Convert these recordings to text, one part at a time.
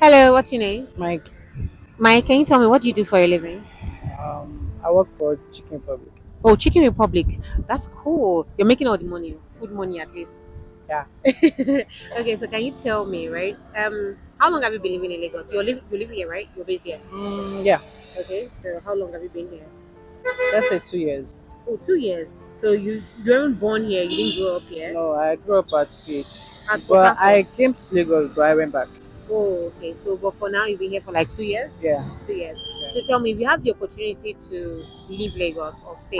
Hello, what's your name? Mike, Mike, can you tell me what do you do for a living? um, I work for Chicken Republic. Oh, Chicken Republic. That's cool. You're making all the money, food money at least. Yeah. okay, so can you tell me, right? Um, how long have you been living in Lagos? You live you live here, right? You're based here. Mm, yeah, Okay, so how long have you been here? let's say two years. Oh, two years. So you you weren't born here. You didn't grow up here. No, I grew up at PH. At But I came to Lagos, but I went back. Oh, okay. So, but for now, you've been here for like two years. Yeah. Two years. Yeah. So tell me, if you have the opportunity to leave Lagos or stay,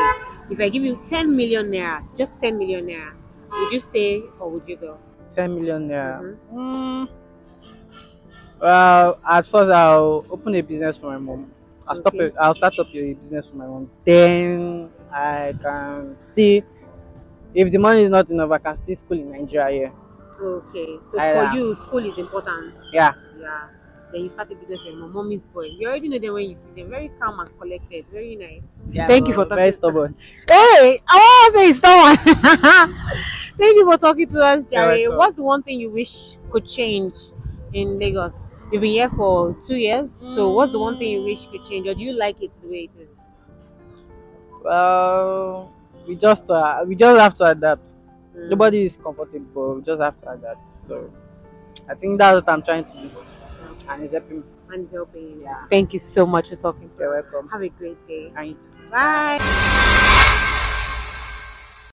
if I give you 10 million naira, just 10 million naira, would you stay or would you go? 10 million naira. Mhm. Mm, well, at first, I'll open a business for my mom. I'll stop Okay. it. I'll start up a business for my mom. Then I can still, if the money is not enough, I can still school in Nigeria. Yeah. Okay. So I, for uh, you, school is important. Yeah. Yeah. Then you start a business with my mom, mommy's boy. You already know them when you see them. Very calm and collected. Very nice. yeah Thank you but for very talking. stubborn. Hey, I want to say someone. Thank you for talking to us, Jerry. welcome. What's the one thing you wish could change in Lagos? You've been here for two years, so what's the one thing you wish could change, or do you like it the way it is? Well, we just uh, we just have to adapt. Mm. Nobody is comfortable, we just have to adapt. So I think that's what I'm trying to do, and it's helping. me. And it's helping you. Yeah. Thank you so much for talking to You're us. welcome. Have a great day. And you too. Bye.